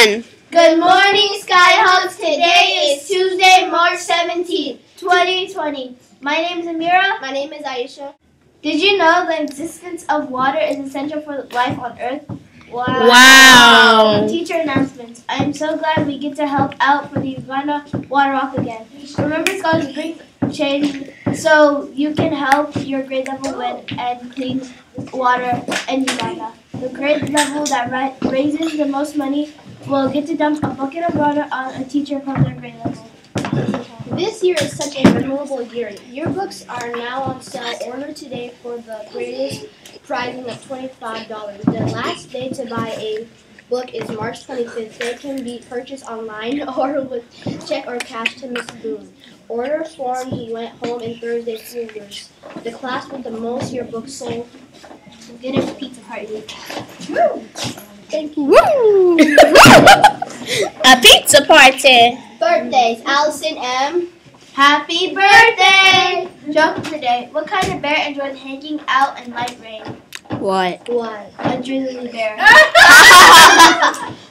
on. Good morning, Skyhawks. Today is Tuesday, March 17th, 2020. My name is Amira. My name is Aisha. Did you know the existence of water is essential for life on Earth? Wow. Wow. Teacher announcements. I am so glad we get to help out for the Uganda Water Walk again. Remember, scholars bring change so you can help your grade level win and clean water in Uganda. The grade level that ra- raises the most money will get to dump a bucket of water on a teacher from their grade level. This year is such a memorable year. Yearbooks are now on sale. Order today for the greatest pricing of $25. The last day to buy a book is March 25th. They can be purchased online or with check or cash to Miss Boone. Order form. forms went home in Thursday folders. The class with the most yearbooks sold Get a pizza party. Woo! Thank you. Woo! A pizza party. Birthdays. Allison M. Happy birthday! Joke today. What kind of bear enjoys hanging out in light rain? What? What? A drizzly bear.